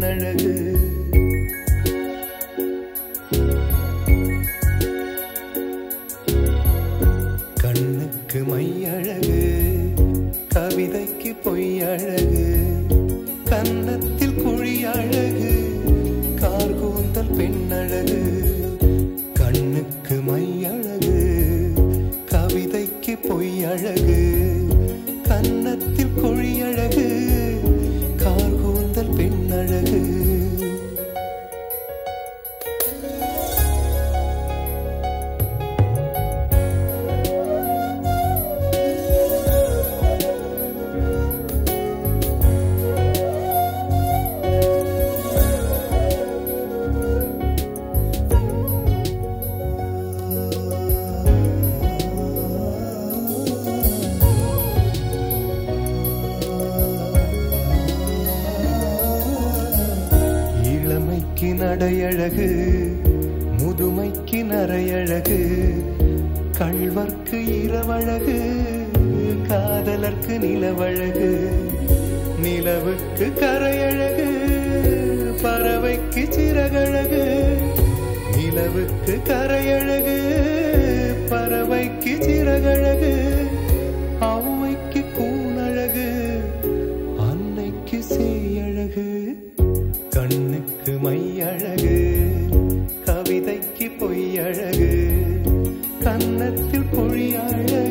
அழகு கண்ணுக்கு மையழகு கவிதைக்கு பொய்யழகு கன்னத்தில் குழி அழகு கார்கூந்தல் பெண்ணழகு. கண்ணுக்கு மையழகு கவிதைக்கு பொய்யழகு. நடையழகு முதுமைக்கு நரையழகு கள்வர்க்கு இரவழகு காதலர்க்கு நிலவழகு நிலவுக்கு கரையழகு பறவைக்கு சிறகழகு நிலவுக்கு கரையழகு. கண்ணுக்கு மையழகு கவிதைக்கு பொய்யழகு கன்னத்தில் பொழியழகு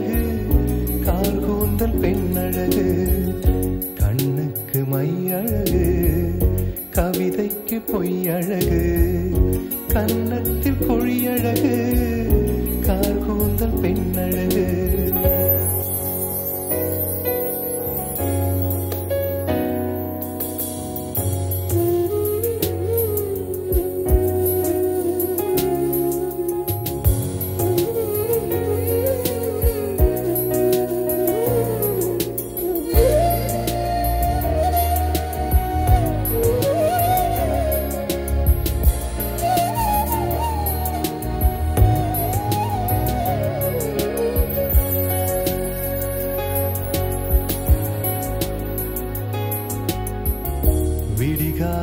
கால் கூந்தல் பெண்ணழகு கண்ணுக்கு மையழகு கவிதைக்கு பொய்யழகு கன்னத்தில் பொழியழகு கால் கூந்தல் பெண்ணழகு.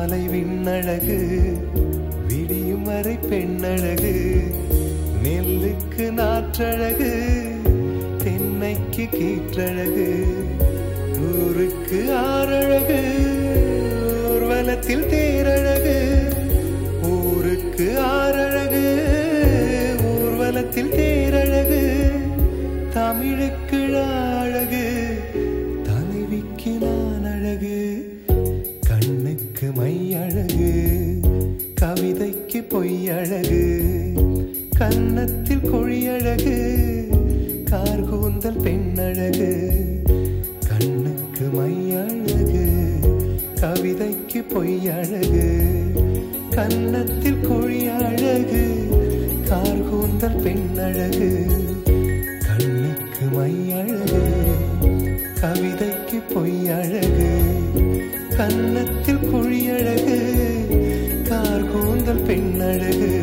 அழகு விண்ணழகு விடியும் வரை பெண்ணழகு நெல்லுக்கு நாற்றழகு தென்னைக்கு கீற்றழகு ஊருக்கு ஆறழகு ஊர்வலத்தில் தேரழகு ஊருக்கு ஆறழகு ஊர்வலத்தில் தேரழகு தமிழுக்கு அழகு கண்ணுக்கு மை அழகு கவிதைக்கு பொய்யழகு கன்னத்தில் கொழியழகு கார்கூந்தல் பெண்ணழகு கண்ணுக்கு மை அழகு கவிதைக்கு பொய்யழகு கன்னத்தில் கொழியழகு கார்கூந்தல் பெண்ணழகு கண்ணுக்கு மை கன்னத்தில் குழியழகு கார் கூந்தல் பெண்ணழகு.